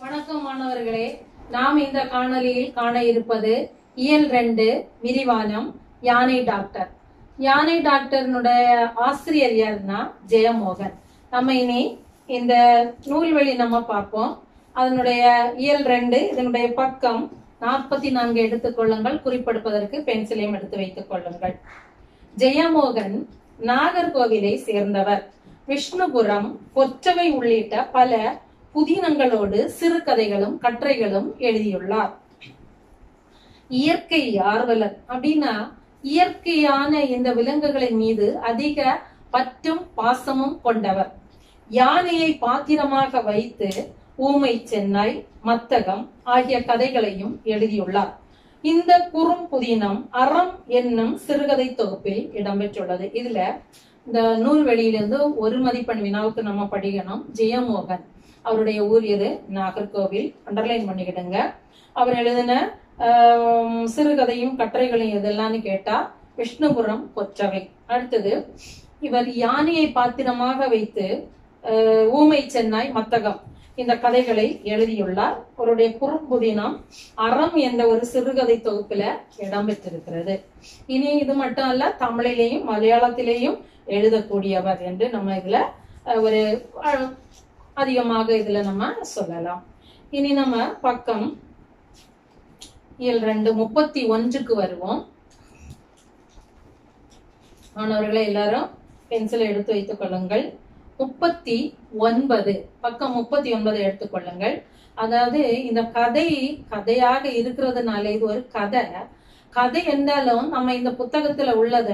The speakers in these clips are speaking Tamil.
வணக்கம் மாணவர்களே நாம் இந்த காணொலியில் காண இருப்பது இயல் ரெண்டு விரிவானம் யானை டாக்டர். யானை டாக்டர்னுடைய ஆசிரியர் யாருன்னா ஜெயமோகன். நம்ம இனி இந்த நூல்வழி நம்ம பார்ப்போம். அதனுடைய இயல் ரெண்டு இதனுடைய பக்கம் நாற்பத்தி நான்கு எடுத்துக்கொள்ளுங்கள் குறிப்பெடுப்பதற்கு பென்சிலையும் எடுத்து வைத்துக் கொள்ளுங்கள். ஜெயமோகன் நாகர்கோவிலை சேர்ந்தவர். விஷ்ணுபுரம் கொற்றவை உள்ளிட்ட பல புதினங்களோடு சிறுகதைகளும் கற்றைகளும் எழுதியுள்ளார். இயற்கை ஆர்வலர் அப்படின்னா இயற்கையான இந்த விலங்குகளின் மீது அதிக பற்றும் பாசமும் கொண்டவர். யானையை பாத்திரமாக வைத்து ஊமை சென்னாய் மத்தகம் ஆகிய கதைகளையும் எழுதியுள்ளார். இந்த குறும் புதினம் அறம் என்னும் சிறுகதை தொகுப்பில் இடம்பெற்றுள்ளது. இதுல இந்த நூல்வெளியிலிருந்து ஒரு மதிப்பெண் வினாவுக்கு நம்ம படிக்கணும். ஜெயமோகன். அவருடைய ஊர் எது? நாகர்கோவில். அண்டர்லைன் பண்ணிக்கிடுங்க. அவர் எழுதின சிறுகதையும் கட்டுரைகளையும் எதெல்லாம்னு கேட்டா விஷ்ணுபுரம் கொச்சவை அடுத்தது இவர் யானையை பாத்திரமாக வைத்து ஊமை சென்னாய் மத்தகம் இந்த கதைகளை எழுதியுள்ளார். அவருடைய குறும்புதினம் அறம் என்ற ஒரு சிறுகதை தொகுப்புல இடம்பெற்றிருக்கிறது. இனி இது மட்டும் அல்ல தமிழிலேயும் மலையாளத்திலேயும் எழுதக்கூடியவர் என்று நம்ம இதுல ஒரு அஹ், அதிகமாக இதுல நம்ம சொல்லலாம். இனி நம்ம பக்கம் இயல் ரெண்டு முப்பத்தி ஒன்றுக்கு வருவோம். மாணவர்களை எல்லாரும் பென்சிலை எடுத்து வைத்துக் கொள்ளுங்கள். முப்பத்தி ஒன்பது பக்கம் முப்பத்தி ஒன்பது எடுத்துக்கொள்ளுங்கள் அதாவது இந்த கதை கதையாக இருக்கிறதுனால இது ஒரு கதை. கதை என்றாலும் நம்ம இந்த புத்தகத்துல உள்ளத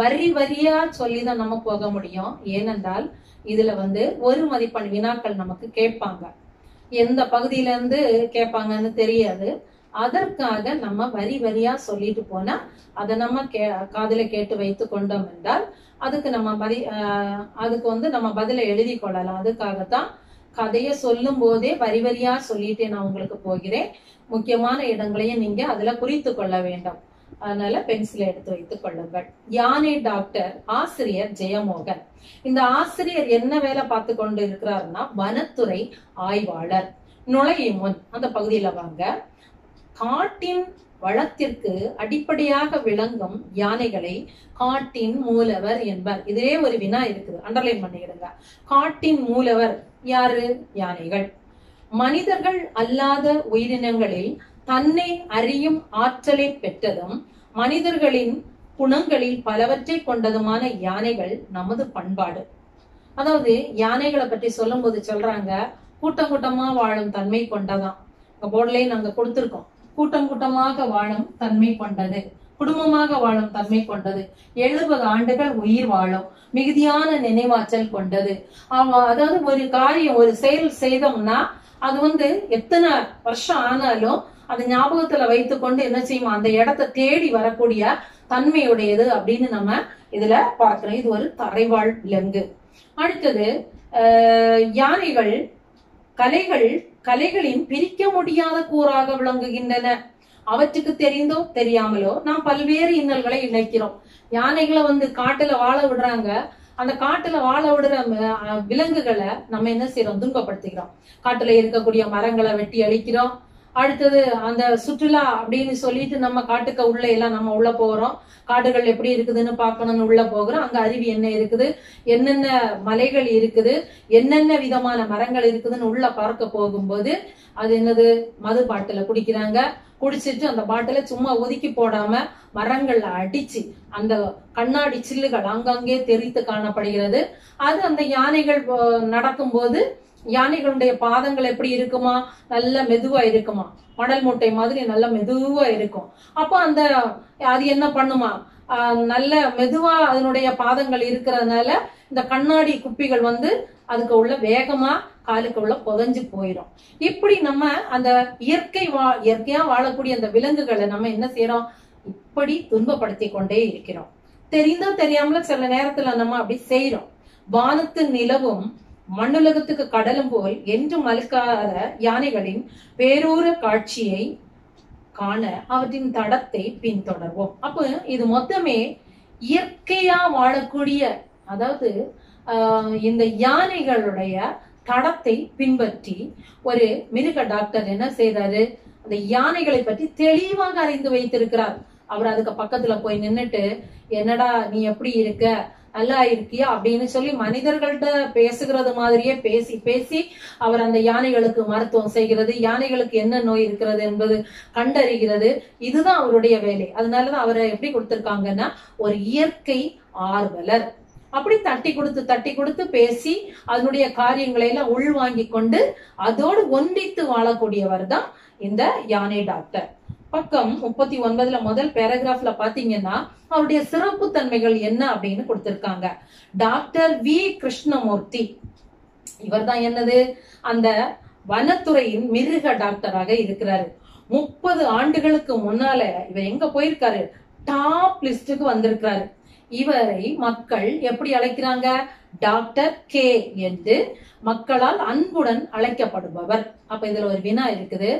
வரி வரியா சொல்லிதான் நம்ம போக முடியும். ஏனென்றால் இதுல வந்து ஒரு மதிப்பெண் வினாக்கள் நமக்கு கேட்பாங்க. எந்த பகுதியில இருந்து கேட்பாங்கன்னு தெரியாது. அதற்காக நம்ம வரி வரியா சொல்லிட்டு போனா அதை நம்ம கே காதல கேட்டு வைத்து கொண்டோம் என்றால் அதுக்கு நம்ம மதி ஆஹ் அதுக்கு வந்து நம்ம பதிலை எழுதி கொள்ளலாம். அதுக்காகத்தான் கதையை சொல்லும் போதே வரி வரியா சொல்லிட்டு நான் உங்களுக்கு போகிறேன். முக்கியமான இடங்களையும் நீங்க அதுல குறித்து கொள்ள வேண்டும். அதனால பென்சிலை எடுத்து வைத்துக் கொள்ளுங்கள். யானை டாக்டர் ஆசிரியர் ஜெயமோகன். இந்த ஆசிரியர் என்ன வேலை பார்த்து கொண்டு இருக்கிறாருன்னா வனத்துறை ஆய்வாளர். நுழையும் முன் அந்த பகுதியில வாங்க. காட்டின் வளத்திற்கு அடிப்படையாக விளங்கும் யானைகளை காட்டின் மூலவர் என்பர். இதுவே ஒரு வினா இருக்குது. அண்டர்லைன் பண்ணிடுங்க காட்டின் மூலவர் யாரு? யானைகள். மனிதர்கள் அல்லாத உயிரினங்களில் தன்னை அறியும் ஆற்றலை பெற்றதும் மனிதர்களின் குணங்களில் பலவற்றை கொண்டதுமான யானைகள் நமது பண்பாடு. அதாவது யானைகளை பற்றி சொல்லும்போது சொல்றாங்க கூட்டம் கூட்டமா வாழும் தன்மை கொண்டதான். உங்க நாங்க கொடுத்திருக்கோம். கூட்டம் கூட்டமாக வாழும் தன்மை கொண்டது. குடும்பமாக வாழும் தன்மை கொண்டது. எழுபது ஆண்டுகள் உயிர் வாழும். மிகுதியான நினைவாற்றல் கொண்டது. ஆமா அதாவது ஒரு காரியம் ஒரு செயல் செய்தோம்னா அது வந்து எத்தனை வருஷம் ஆனாலும் அது ஞாபகத்துல வைத்துக்கொண்டு என்ன செய்யும்? அந்த இடத்தை தேடி வரக்கூடிய தன்மையுடையது அப்படின்னு நம்ம இதுல பார்க்கிறோம். இது ஒரு தரைவாழ் விலங்கு அடுத்தது ஆஹ், யானைகள் கலைகள் கலைகளின் பிரிக்க முடியாத கூறாக விளங்குகின்றன. அவற்றுக்கு தெரிந்தோ தெரியாமலோ நாம் பல்வேறு இன்னல்களை இணைக்கிறோம். யானைகளை வந்து காட்டுல வாழ விடுறாங்க. அந்த காட்டுல வாழ விடுற விலங்குகளை நம்ம என்ன செய்யறோம் துன்பப்படுத்திக்கிறோம். காட்டுல இருக்கக்கூடிய மரங்களை வெட்டி அழிக்கிறோம். அடுத்தது அந்த சுற்றுலா அப்படின்னு சொல்லிட்டு நம்ம காட்டுக்கு உள்ள எல்லாம் நம்ம உள்ள போறோம். காடுகள் எப்படி இருக்குதுன்னு பார்க்கணும்னு உள்ள போகிறோம். அங்க அருவி என்ன இருக்குது? என்னென்ன மலைகள் இருக்குது? என்னென்ன விதமான மரங்கள் இருக்குதுன்னு உள்ள பார்க்க போகும்போது அது என்னது? மது பாட்டில குடிக்கிறாங்க. குடிச்சிட்டு அந்த பாட்டில சும்மா ஒதுக்கி போடாம மரங்கள்ல அடிச்சு அந்த கண்ணாடி சில்லுகள் அங்கங்கே தெரித்து காணப்படுகிறது. அது அந்த யானைகள் நடக்கும்போது யானைகளுடைய பாதங்கள் எப்படி இருக்குமா? நல்ல மெதுவா இருக்குமா? மடல் மூட்டை மாதிரி நல்ல மெதுவா இருக்கும். அப்போ அந்த அது என்ன பண்ணுமா? நல்ல மெதுவா அதனுடைய பாதங்கள் இருக்கிறதுனால இந்த கண்ணாடி குப்பிகள் வந்து அதுக்கு உள்ள வேகமா காலுக்கு உள்ள புதஞ்சு போயிடும். இப்படி நம்ம அந்த இயற்கை வா இயற்கையா வாழக்கூடிய அந்த விலங்குகளை நம்ம என்ன செய்யறோம்? இப்படி துன்பப்படுத்தி கொண்டே இருக்கிறோம். தெரிந்தோ தெரியாமல சில நேரத்துல நம்ம அப்படி செய்யறோம் வானத்து நிலவும் மண்ணுலகத்துக்கு கடலும் போல் என்று மலுக்காத யானைகளின் பேரூர காட்சியை காண அவற்றின் தடத்தை பின்தொடர்வோம். அப்போ இது மொத்தமே இயற்கையா வாழக்கூடிய அதாவது ஆஹ் இந்த யானைகளுடைய தடத்தை பின்பற்றி ஒரு மிருக டாக்டர் என்ன செய்யறாரு அந்த யானைகளை பற்றி தெளிவாக அறிந்து வைத்திருக்கிறார். அவர் அதுக்கு பக்கத்துல போய் நின்னுட்டு என்னடா நீ எப்படி இருக்க? நல்லா இருக்கியா அப்படின்னு சொல்லி மனிதர்கள்ட்ட பேசுகிறது மாதிரியே பேசி பேசி அவர் அந்த யானைகளுக்கு மருத்துவம் செய்கிறது யானைகளுக்கு என்ன நோய் இருக்கிறது என்பது கண்டறிகிறது. இதுதான் அவருடைய வேலை. அதனாலதான் அவரை எப்படி கொடுத்திருக்காங்கன்னா ஒரு இயற்கை ஆர்வலர். அப்படி தட்டி கொடுத்து தட்டி கொடுத்து பேசி அதனுடைய காரியங்களை எல்லாம் உள்வாங்கி கொண்டு அதோடு ஒன்றித்து வாழக்கூடியவர் தான் இந்த யானை டாக்டர். பக்கம் முப்பத்தி ஒன்பதுல முதல் பேராகிராஃப்ல பாத்தீங்கன்னா அவருடைய சிறப்பு தன்மைகள் என்ன அப்படின்னு கொடுத்திருக்காங்க. Doctor V. கிருஷ்ணமூர்த்தி. இவர் தான் என்னது? அந்த வனத்துறையின் மிருக டாக்டராக இருக்கிறாரு. முப்பது ஆண்டுகளுக்கு முன்னால இவர் எங்க போயிருக்காரு? டாப் லிஸ்டுக்கு வந்திருக்கிறாரு. இவரை மக்கள் எப்படி அழைக்கிறாங்க? டாக்டர் கே என்று மக்களால் அன்புடன் அழைக்கப்படுபவர். அப்ப இதுல ஒரு வினா இருக்குது.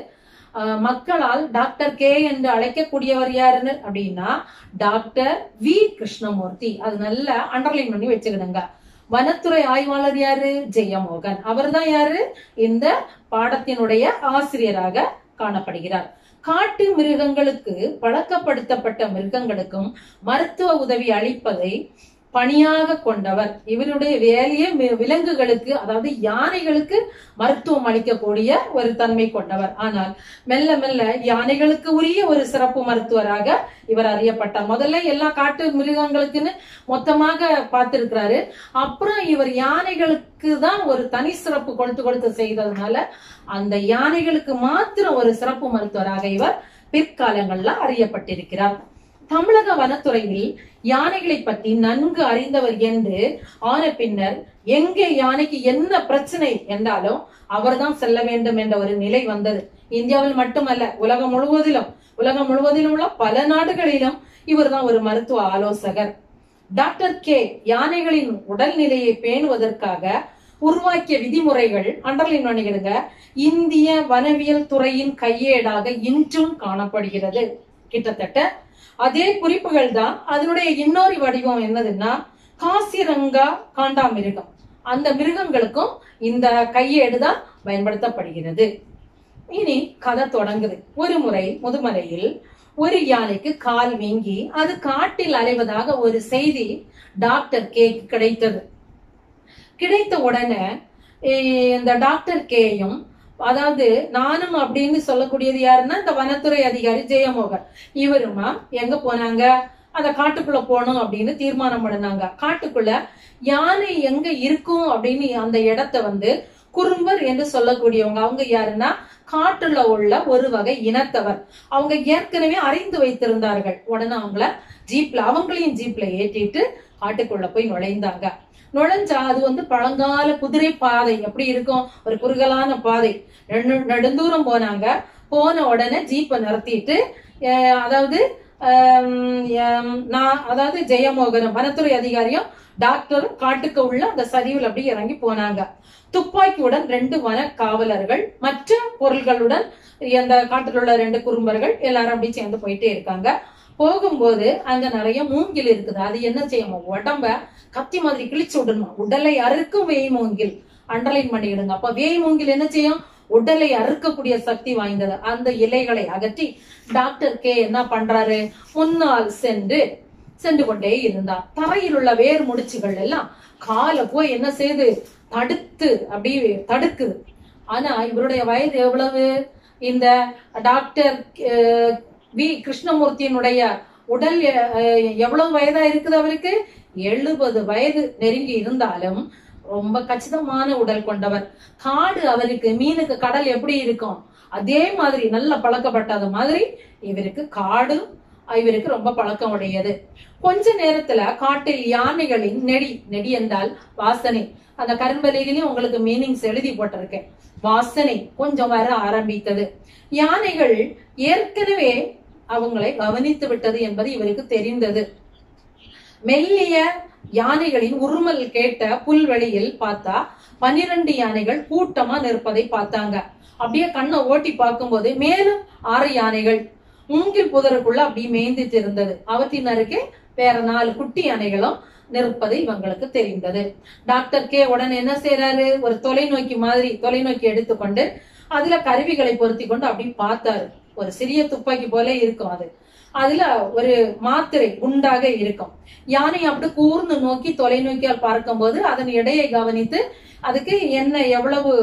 மக்களால் டாக்டர் கே என்று அழைக்கக்கூடியவர் யாருன்னு அப்படின்னா டாக்டர் வி கிருஷ்ணமூர்த்தி. அது நல்லா அண்டர்லைன் பண்ணி வச்சுக்கிடுங்க வனத்துறை ஆய்வாளர் யாரு? ஜெயமோகன். அவர்தான் யாரு? இந்த பாடத்தினுடைய ஆசிரியராக காணப்படுகிறார். காட்டு மிருகங்களுக்கு பழக்கப்படுத்தப்பட்ட மிருகங்களுக்கும் மருத்துவ உதவி அளிப்பதை பணியாக கொண்டவர். இவருடைய வேலையை விலங்குகளுக்கு அதாவது யானைகளுக்கு மருத்துவம் அளிக்கக்கூடிய ஒரு தன்மை கொண்டவர். ஆனால் மெல்ல மெல்ல யானைகளுக்கு உரிய ஒரு சிறப்பு மருத்துவராக இவர் அறியப்பட்டார். முதல்ல எல்லா காட்டு மிருகங்களுக்குன்னு மொத்தமாக பார்த்திருக்கிறாரு. அப்புறம் இவர் யானைகளுக்கு தான் ஒரு தனி சிறப்பு கொடுத்து கொடுத்து செய்ததுனால அந்த யானைகளுக்கு மாத்திரம் ஒரு சிறப்பு மருத்துவராக இவர் பிற்காலங்கள்ல அறியப்பட்டிருக்கிறார். தமிழக வனத்துறையில் யானைகளை பற்றி நன்கு அறிந்தவர் என்று ஆன பின்னர் எங்கே யானைக்கு என்ன பிரச்சனை என்றாலும் அவர்தான் செல்ல வேண்டும் என்ற ஒரு நிலை வந்தது. இந்தியாவில் மட்டுமல்ல உலகம் முழுவதிலும் உலகம் முழுவதிலும் உள்ள பல நாடுகளிலும் இவர்தான் ஒரு மருத்துவ ஆலோசகர். Doctor K. யானைகளின் உடல்நிலையை பேணுவதற்காக உருவாக்கிய விதிமுறைகள் அண்டர்லைன் பண்ணிக்கிடுங்க இந்திய வனவியல் துறையின் கையேடாக இன்றும் காணப்படுகிறது. கிட்டத்தட்ட அதே குறிப்புகள் தான் அதனுடைய இன்னொரு வடிவம் என்னதுன்னா காசிரங்கா காண்டா மிருகம். அந்த மிருகங்களுக்கும் இந்த கையேடு தான் பயன்படுத்தப்படுகிறது. இனி கதை தொடங்குது. ஒரு முறை முதுமலையில் ஒரு யானைக்கு கால் வீங்கி அது காட்டில் அலைவதாக ஒரு செய்தி டாக்டர் கேக்கு கிடைத்தது. கிடைத்த உடனே இந்த டாக்டர் கேயும் அதாவது நானும் அப்படின்னு சொல்லக்கூடியது யாருன்னா இந்த வனத்துறை அதிகாரி ஜெயமோகன். இவருமா? எங்க போனாங்க? அந்த காட்டுக்குள்ள போனோம் அப்படின்னு தீர்மானம் பண்ணினாங்க காட்டுக்குள்ள யானை எங்க இருக்கும் அப்படின்னு அந்த இடத்த வந்து குறும்பர் என்று சொல்லக்கூடியவங்க. அவங்க யாருன்னா? காட்டுல உள்ள ஒரு வகை இனத்தவர். அவங்க ஏற்கனவே அறிந்து வைத்திருந்தார்கள். உடனே அவங்கள ஜீப்ல அவங்களையும் ஜீப்ல ஏற்றிட்டு காட்டுக்குள்ள போய் நுழைந்தாங்க. நுழைஞ்சா அது வந்து பழங்கால குதிரை பாதை. எப்படி இருக்கும்? ஒரு குறுகலான பாதை. நெடுந்தூரம் போனாங்க. போன உடனே ஜீப்பை நிறுத்திட்டு அதாவது நான் அதாவது ஜெயமோகனும் வனத்துறை அதிகாரியும் டாக்டரும் காட்டுக்கு உள்ள அந்த சரிவில் அப்படி இறங்கி போனாங்க. துப்பாக்கியுடன் ரெண்டு வன காவலர்கள் மற்ற பொருள்களுடன் அந்த காட்டில் உள்ள ரெண்டு குறும்பர்கள் எல்லாரும் அப்படி சேர்ந்து போயிட்டே இருக்காங்க. போகும்போது அங்க நிறைய மூங்கில் இருக்குது. அது என்ன செய்யுமா? உடம்ப கத்தி மாதிரி கிழிச்சு விடணுமா? உடலை அறுக்கும் வேய் மூங்கில். அண்டர்லைன் பண்ணிடுங்க அப்ப வேய் மூங்கில் என்ன செய்யும்? உடலை அறுக்கக்கூடிய சக்தி வாய்ந்தது. அந்த இலைகளை அகற்றி டாக்டர் கே என்ன பண்றாரு? முன்னால் சென்று சென்று கொண்டே இருந்தார். தரையில் உள்ள வேர் முடிச்சுகள் எல்லாம் காலை போய் என்ன செய்யுது தடுத்து அப்படியே தடுக்குது. ஆனா இவருடைய வயது எவ்வளவு? இந்த டாக்டர் வி. கிருஷ்ணமூர்த்தியினுடைய உடல் எவ்வளவு வயதா இருக்குது அவருக்கு? எழுபது வயது நெருங்கி இருந்தாலும் ரொம்ப கச்சிதமான உடல் கொண்டவர். காடு அவருக்கு மீனுக்கு கடல் எப்படி இருக்கும்? அதே மாதிரி நல்ல பழக்கப்பட்டது மாதிரி இவருக்கு காடு இவருக்கு ரொம்ப பழக்கம் உடையது. கொஞ்ச நேரத்துல காட்டில் யானைகளின் நெடி நெடி என்றால் வாசனை. அந்த கரும்பலையிலையும் உங்களுக்கு மீனிங்ஸ் எழுதி போட்டிருக்கேன். வாசனை கொஞ்சம் வர ஆரம்பித்தது. யானைகள் ஏற்கனவே அவங்களை கவனித்து விட்டது என்பது இவருக்கு தெரிந்தது. மெல்லிய யானைகளின் உருமல் கேட்ட புல்வெளியில் பார்த்தா பனிரெண்டு யானைகள் கூட்டமா நிற்பதை பார்த்தாங்க. அப்படியே கண்ணை ஓட்டி பார்க்கும்போது மேலும் ஆறு யானைகள். மூங்கில் புதருக்குள்ள அப்படியே மேய்ந்துட்டு இருந்தது. அவற்றின் அருகே வேற நாலு குட்டி யானைகளும் நிற்பது இவங்களுக்கு தெரிந்தது. டாக்டர் கே உடனே என்ன செய்யறாரு ஒரு தொலைநோக்கி மாதிரி தொலைநோக்கி எடுத்துக்கொண்டு அதுல கருவிகளை பொருத்தி கொண்டு அப்படி பார்த்தாரு. ஒரு சிறிய துப்பாக்கி போல இருக்கும் அது. அதுல ஒரு மாத்திரை குண்டாக இருக்கும். யானை அப்படி கூர்ந்து நோக்கி தொலைநோக்கியால் பார்க்கும்போது அதன் எடையை கவனித்து அதுக்கு என்ன எவ்வளவு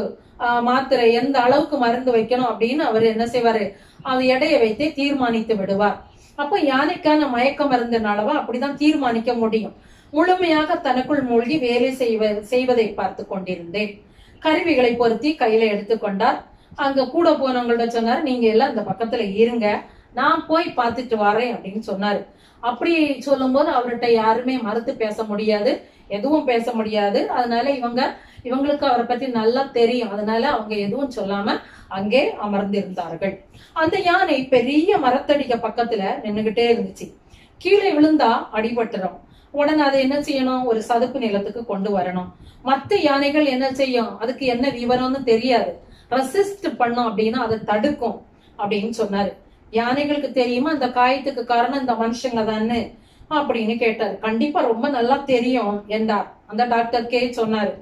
மாத்திரை எந்த அளவுக்கு மருந்து வைக்கணும் அப்படின்னு அவர் என்ன செய்வாரு? அது எடையை வைத்தே தீர்மானித்து விடுவார். அப்ப யானைக்கான மயக்க மருந்தினாலவா அப்படிதான் தீர்மானிக்க முடியும். முழுமையாக தனக்குள் மூழ்கி வேலை செய்வ செய்வதை பார்த்து கொண்டிருந்தேன். கருவிகளை பொருத்தி கையில எடுத்துக்கொண்டார் அங்க கூட போனவங்கள்ட்ட சொன்னாரு நீங்க எல்லாம் இந்த பக்கத்துல இருங்க. நான் போய் பார்த்துட்டு வரேன் அப்படின்னு சொன்னாரு. அப்படி சொல்லும் போது அவர்கிட்ட யாருமே மறுத்து பேச முடியாது எதுவும் பேச முடியாது. அதனால இவங்க இவங்களுக்கு அவரை பத்தி நல்லா தெரியும். அதனால அவங்க எதுவும் சொல்லாம அங்கே அமர்ந்திருந்தார்கள். அந்த யானை பெரிய மரத்தடிக்க பக்கத்துல நின்னுகிட்டே இருந்துச்சு. கீழே விழுந்தா அடிபட்டுரும். உடனே அதை என்ன செய்யணும்? ஒரு சதுப்பு நிலத்துக்கு கொண்டு வரணும். மத்த யானைகள் என்ன செய்யும்? அதுக்கு என்ன விவரம்னு தெரியாது. ரெசிஸ்ட் பண்ணும் அப்படின்னா அதை தடுக்கும் அப்படின்னு சொன்னாரு. யானைகளுக்கு தெரியுமா அந்த காயத்துக்கு காரணம் இந்த மனுஷங்க தானே அப்படின்னு கேட்டாரு. கண்டிப்பா ரொம்ப நல்லா தெரியும் என்றார். அந்த டாக்டர் கே சொன்னாரு.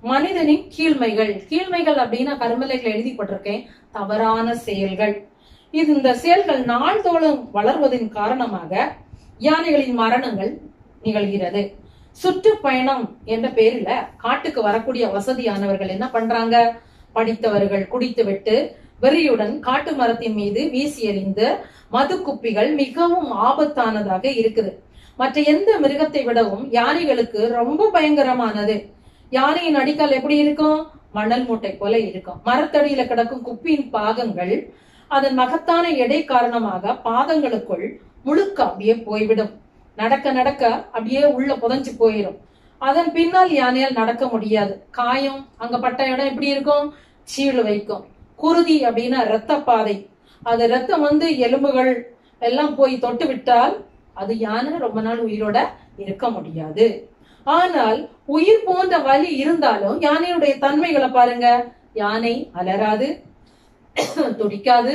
மனிதனின் கீழ்மைகள். கீழ்மைகள் அப்படின்னா கருமலைகள் எழுதி போட்டிருக்கேன். தவறான செயல்கள். இது இந்த செயல்கள் நாள்தோறும் வளர்வதன் காரணமாக யானைகளின் மரணங்கள் நிகழ்கிறது. சுற்றுப்பயணம் என்ற பேர்ல காட்டுக்கு வரக்கூடிய வசதியானவர்கள் என்ன பண்றாங்க? படித்தவர்கள் குடித்துவிட்டு வெறியுடன் காட்டு மரத்தின் மீது வீசி எறிந்த மது குப்பிகள் மிகவும் ஆபத்தானதாக இருக்குது. மற்ற எந்த மிருகத்தை விடவும் யானைகளுக்கு ரொம்ப பயங்கரமானது. யானையின் அடிக்கால் எப்படி இருக்கும்? மணல் மூட்டை போல இருக்கும். மரத்தடியில கிடக்கும் குப்பியின் பாகங்கள் அதன் மகத்தான எடை காரணமாக பாதங்களுக்குள் முழுக்க அப்படியே போய்விடும். நடக்க நடக்க அப்படியே உள்ள புதைஞ்சு போயிடும் அதன் பின்னால் யானையால் நடக்க முடியாது. காயம் அங்க பட்ட இடம் எப்படி இருக்கும்? சீழு வைக்கும். குருதி அப்படின்னா இரத்த பாதை அது ரத்தம் வந்து எலும்புகள் எல்லாம் போய் தொட்டு விட்டால் அது யானை ரொம்ப நாள் உயிரோட இருக்க முடியாது. ஆனால் உயிர் போன்ற வலி இருந்தாலும் யானையுடைய தன்மைகளை பாருங்க. யானை அலராது துடிக்காது.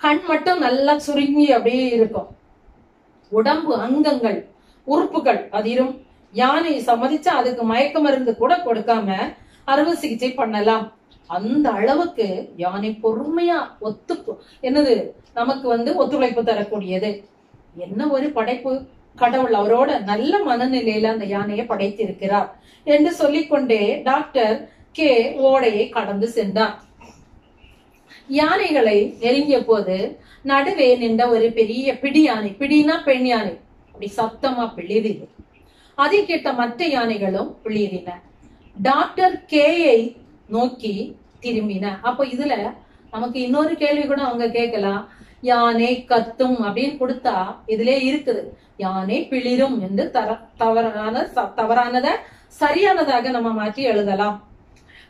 கண் மட்டும் நல்லா சுருங்கி அப்படியே இருக்கும். உடம்பு அங்கங்கள் உறுப்புகள் அதிரும். யானை சம்மதிச்சா அதுக்கு மயக்க மருந்து கூட கொடுக்காம அறுவை சிகிச்சை பண்ணலாம். அந்த அளவுக்கு யானை பொறுமையா ஒத்து என்னது நமக்கு வந்து ஒத்துழைப்பு தரக்கூடியது. என்ன ஒரு படைப்பு? கடவுள் அவரோட நல்ல மனநிலையில அந்த யானையை படைத்திருக்கிறார் என்று சொல்லிக்கொண்டே டாக்டர் கே. ஓடையை கடந்து சென்றார். யானைகளை நெருங்கிய போது நடுவே நின்ற ஒரு பெரிய பிடி யானை பிடினா பெண் யானை. அப்படி சத்தமா பிளிரிது அதை கேட்ட மற்ற யானைகளும் பிளிரின டாக்டர் கேயை நோக்கி திரும்பின. அப்போ இதுல நமக்கு இன்னொரு கேள்வி கூட அவங்க கேட்கலாம். யானை கத்தும் அப்படின்னு கொடுத்தா இதுலயே இருக்குது. யானை பிளிரும் என்று தர தவறான தவறானத சரியானதாக நம்ம மாற்றி எழுதலாம்.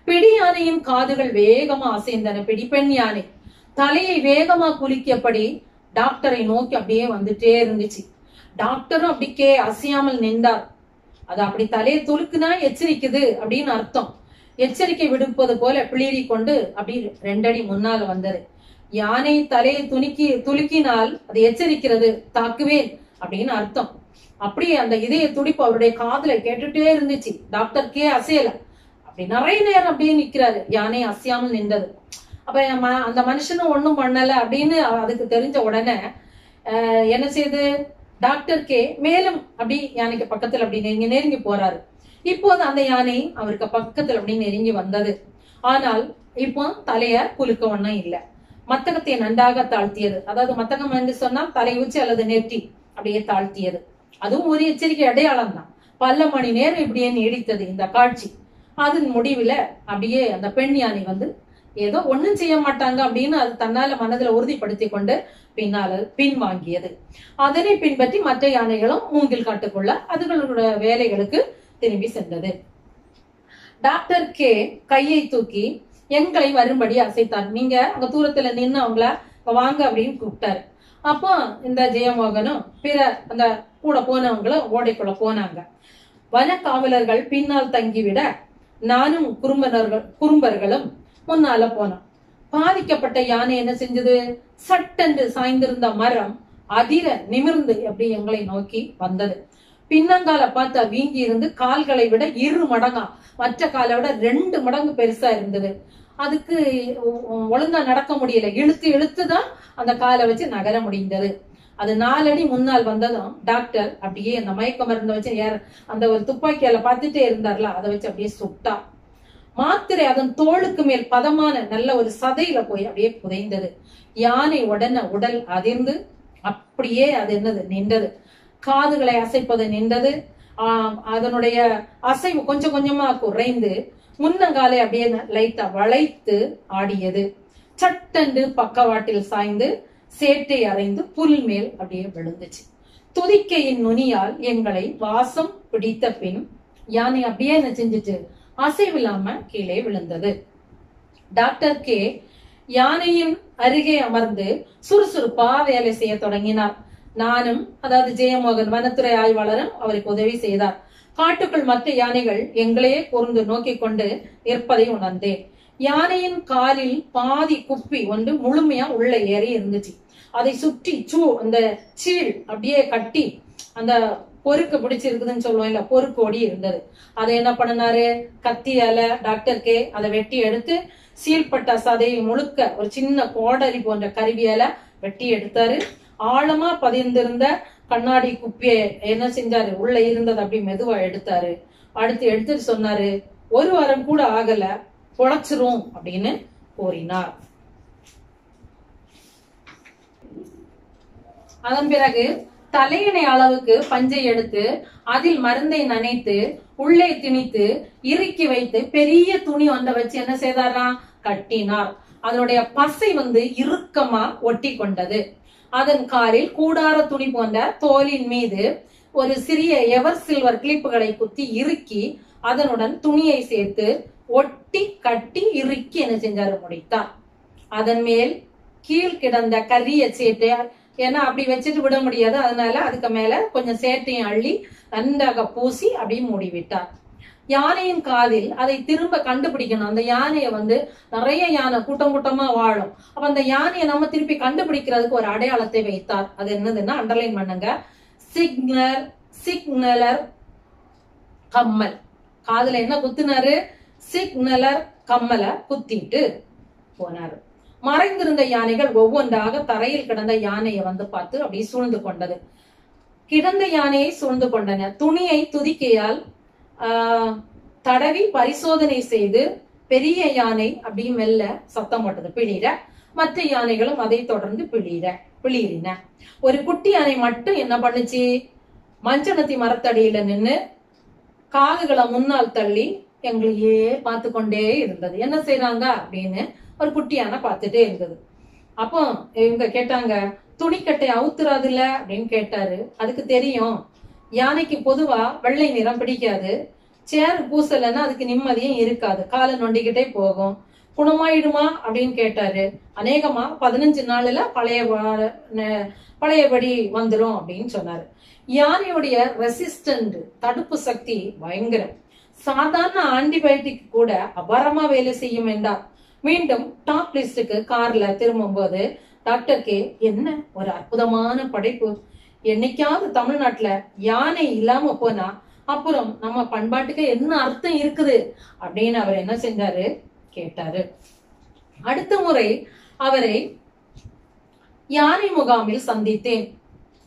பிடி யானையின் காதுகள் வேகமா அசைந்தன. பிடி பெண் யானை. தலையை வேகமா குலுக்கியபடி டாக்டரை நோக்கி அப்படியே வந்துட்டே இருந்துச்சு. டாக்டரும் அப்படிக்கே அசையாமல் நின்றார். அது அப்படி தலையை துலுக்குனா எச்சரிக்குது அப்படின்னு அர்த்தம். எச்சரிக்கை விடுப்பது போல பிளிரி கொண்டு அப்படி ரெண்டடி முன்னால வந்தது. யானை தலையை துணிக்கி துலுக்கினால் அது எச்சரிக்கிறது தாக்குவேன் அப்படின்னு அர்த்தம். அப்படியே அந்த இதய துடிப்பு அவருடைய காதுல கேட்டுட்டே இருந்துச்சு. டாக்டர் கே அசையல அப்படி நிறைய நேரம் அப்படியே நிக்கிறாரு. யானை அசையாமல் நின்றது. அப்ப அந்த மனுஷனும் ஒண்ணும் பண்ணல அப்படின்னு அதுக்கு தெரிஞ்ச உடனே ஆஹ், என்ன செய்யுது டாக்டர் கே. மேலும் அப்படி யானைக்கு பக்கத்துல அப்படி நெருங்கி நெருங்கி போறாரு. இப்போது அந்த யானை அவருக்கு பக்கத்துல அப்படி நெருங்கி வந்தது. ஆனால் இப்போ தலைய குலுக்க ஒண்ணும் இல்ல. மத்தகத்தை நன்றாக தாழ்த்தியது. அதாவது மத்தகம் என்று சொன்னால் தலை உச்சி அல்லது நெற்றி அப்படியே தாழ்த்தியது. அதுவும் ஒரு எச்சரிக்கை அடையாளம் தான். பல மணி நேரம் இப்படியே நீடித்தது இந்த காட்சி. அதன் முடிவுல அப்படியே அந்த பெண் யானை வந்து ஏதோ ஒண்ணும் செய்ய மாட்டாங்க அப்படின்னு அது தன்னால மனதுல உறுதிப்படுத்தி கொண்டு பின்னால பின்வாங்கியது. அதனை பின்பற்றி மற்ற யானைகளும் மூங்கில் காட்டுக்குள்ள அதுகளோட வேலைகளுக்கு திரும்பி சென்றது. டாக்டர் கே கையை தூக்கி எங்களை வரும்படி அசைத்தார். நீங்க அங்க தூரத்துல நின்னு அவங்கள வாங்க அப்படின்னு கூப்பிட்டாரு. அப்போ இந்த ஜெயமோகனும் பிற அந்த கூட போனவங்களும் ஓடைக்குள்ள போனாங்க. வன காவலர்கள் பின்னால் தங்கிவிட நானும் குறும்பனர்கள் குறும்பர்களும் முன்னால போனான். பாதிக்கப்பட்ட யானை என்ன செஞ்சது? சட்டென்று சாய்ந்திருந்த மரம் அதிர நிமிர்ந்து அப்படி எங்களை நோக்கி வந்தது. பின்னங்கால பார்த்தா வீங்கி இருந்து கால்களை விட இரு மடங்கா மற்ற காலை விட ரெண்டு மடங்கு பெருசா இருந்தது. அதுக்கு ஒழுங்கா நடக்க முடியல. இழுத்து இழுத்துதான் அந்த காலை வச்சு நகர முடிந்தது. அது நாலடி முன்னால் வந்ததும் டாக்டர் அப்படியே அந்த மயக்க மருந்தை வச்சு ஏற அந்த ஒரு துப்பாக்கியால பார்த்துட்டே இருந்தார்ல அதை வச்சு அப்படியே சுட்டா மாத்திரை அதன் தோளுக்கு மேல் பதமான நல்ல ஒரு சதையில போய் அப்படியே புதைந்தது. யானை உடனே உடல் அதிர்ந்து அப்படியே அது என்னது? நின்றது. காதுகளை அசைப்பது நின்றது. ஆஹ் அதனுடைய அசைவு கொஞ்சம் கொஞ்சமா குறைந்து முன்னங்காலை அப்படியே லைட்டா வளைத்து ஆடியது. சட்டென்று பக்கவாட்டில் சாய்ந்து சேட்டை அறைந்து புல் மேல் அப்படியே விழுந்துச்சு. துதிக்கையின் நுனியால் எங்களை வாசம் பிடித்த பின் யானை அப்படியே என்ன செஞ்சுச்சு? அசைவில்லாம கீழே விழுந்தது. Doctor K. யானையின் அருகே அமர்ந்து சுறுசுறுப்பா வேலை செய்ய தொடங்கினார். நானும் அதாவது ஜெயமோகன் வனத்துறை ஆய்வாளரும் அவருக்கு உதவி செய்தார். காட்டுக்குள் மற்ற யானைகள் எங்களையே கூர்ந்து நோக்கிக் கொண்டு நிற்பதை உணர்ந்தேன். யானையின் காலில் பாதி குப்பி ஒன்று முழுமையா உள்ள ஏறி இருந்துச்சு. அதை சுற்றி சூ அந்த சீழ் அப்படியே கட்டி அந்த பொறுக்கு பிடிச்சிருக்குதுன்னு சொல்லுவோம். இல்ல பொறுக்கொடி இருந்தது. அதை என்ன பண்ணினாரு? கத்தியால டாக்டர் கே அதை வெட்டி எடுத்து சீல்பட்ட சதையை முழுக்க ஒரு சின்ன கோடரி போன்ற கருவியால வெட்டி எடுத்தாரு. ஆழமா பதிந்திருந்த கண்ணாடி குப்பியை என்ன செஞ்சாரு? உள்ள இருந்தது அப்படி மெதுவா எடுத்தாரு. அடுத்து எடுத்துட்டு சொன்னாரு ஒரு வாரம் கூட ஆகல பொழைச்சிரும் அப்படின்னு கூறினார். அதன் பிறகு தலையணை அளவுக்கு பஞ்சை எடுத்து அதில் மருந்தை நனைத்து உள்ளே திணித்து இறுக்கி வைத்து பெரிய துணி ஒன்றை வச்சு என்ன செய்தாராம் கட்டினார். அதனுடைய பசை வந்து இறுக்கமா ஒட்டி கொண்டது. அதன் காலில் கூடார துணி போன்ற தோலின் மீது ஒரு சிறிய எவர் சில்வர் கிளிப்புகளை குத்தி இறுக்கி அதனுடன் துணியை சேர்த்து ஒட்டி கட்டி இறுக்கி என்ன செஞ்சாரு? முடித்தார். அதன் மேல் கீழ் கிடந்த கரிய சேட்டை ஏன்னா அப்படி வச்சுட்டு விட முடியாது. அதனால அதுக்கு மேல கொஞ்சம் சேர்த்தையும் அள்ளி நன்றாக பூசி அப்படியே மூடி விட்டார் யானையின் காதில் அதை திரும்ப கண்டுபிடிக்கணும். அந்த யானையை வந்து நிறைய யானை கூட்டம் கூட்டமா வாழும். அப்ப அந்த யானையை நம்ம திருப்பி கண்டுபிடிக்கிறதுக்கு ஒரு அடையாளத்தை வைத்தார். அது என்னதுன்னா அண்டர்லைன் பண்ணுங்க. சிக்னல் சிக்னலர் கம்மல். காதுல என்ன குத்துனாரு? சிக்னலர் கம்மலை குத்திட்டு போனாரு. மறைந்திருந்த யானைகள் ஒவ்வொன்றாக தரையில் கிடந்த யானையை வந்து பார்த்து அப்படியே சூழ்ந்து கொண்டது. கிடந்த யானையை சூழ்ந்து கொண்டன. துணியை துதிக்கையால் தடவி பரிசோதனை செய்து பெரிய யானை அப்படி மெல்ல சத்தம் போட்டது. பிழிற. மற்ற யானைகளும் அதை தொடர்ந்து பிழிற பிழியின ஒரு குட்டி யானை மட்டும் என்ன பண்ணுச்சு? மஞ்சனத்தி மரத்தடியில நின்னு காதுகளை முன்னால் தள்ளி எங்களையே பார்த்து கொண்டே இருந்தது. என்ன செய்யறாங்க அப்படின்னு ஒரு குட்டி யானை பார்த்துட்டே இருந்தது. அப்போ இவங்க கேட்டாங்க துணிக்கட்டை அவுத்துறாதுல்ல? அப்படின்னு கேட்டாரு. அதுக்கு தெரியும். யானைக்கு பொதுவா வெள்ளை நிறம் பிடிக்காது. சேர் பூசலைன்னா அதுக்கு நிம்மதியும் இருக்காது. காலை நொண்டிக்கிட்டே போகும். குணமாயிடுமா? அப்படின்னு கேட்டாரு. அநேகமா பதினஞ்சு நாள்ல பழைய ந- பழையபடி வந்துடும் அப்படின்னு சொன்னாரு. யானையுடைய ரெசிஸ்டன்ட் தடுப்பு சக்தி பயங்கரம். சாதாரண ஆன்டிபயோட்டிக் கூட அபாரமா வேலை செய்யும் என்றார் மீண்டும் டாப் லிஸ்டுக்கு கார்ல திரும்பும்போது டாக்டர் கே என்ன? ஒரு அற்புதமான படைப்பு. என்னைக்காவது தமிழ்நாட்டுல யானை இல்லாம போனா அப்புறம் நம்ம பண்பாட்டுக்கு என்ன அர்த்தம் இருக்குது? அப்படின்னு அவர் என்ன செஞ்சாரு? கேட்டாரு. அடுத்த முறை அவரை யானை முகாமில் சந்தித்தேன்.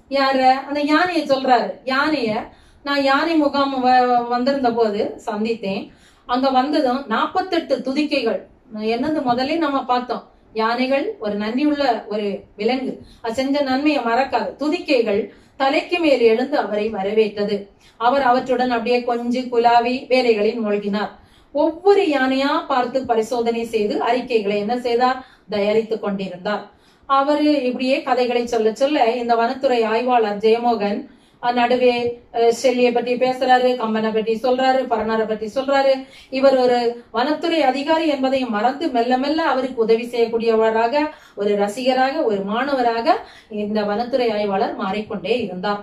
யார? அந்த யானையை சொல்றாரு. யானைய நான் யானை முகாம் வ- வந்திருந்த போது சந்தித்தேன். அங்க வந்ததும் நாற்பத்தெட்டு துதிக்கைகள். என்னது முதல்ல நம்ம பார்த்தோம். யானைகள் ஒரு நன்றி உள்ள ஒரு விலங்கு. அது செஞ்ச நன்மையை மறக்காது. துதிக்கைகள் தலைக்கு மேல் எழுந்து அவரை வரவேற்றது. அவர் அவற்றுடன் அப்படியே கொஞ்சு குலாவி வேலைகளில் மூழ்கினார். ஒவ்வொரு யானையா பார்த்து பரிசோதனை செய்து அறிக்கைகளை என்ன செய்தார்? தயாரித்துக் கொண்டிருந்தார். அவரு இப்படியே கதைகளை சொல்ல சொல்ல இந்த வனத்துறை ஆய்வாளர் ஜெயமோகன் நடுவே அஹ், ஷெல்லியை பற்றி பேசுறாரு கம்பனை பற்றி சொல்றாரு பரணரை பற்றி சொல்றாரு. இவர் ஒரு வனத்துறை அதிகாரி என்பதையும் மறந்து மெல்ல மெல்ல அவருக்கு உதவி செய்யக்கூடியவராக ஒரு ரசிகராக ஒரு மாணவராக இந்த வனத்துறை ஆய்வாளர் மாறிக்கொண்டே இருந்தார்.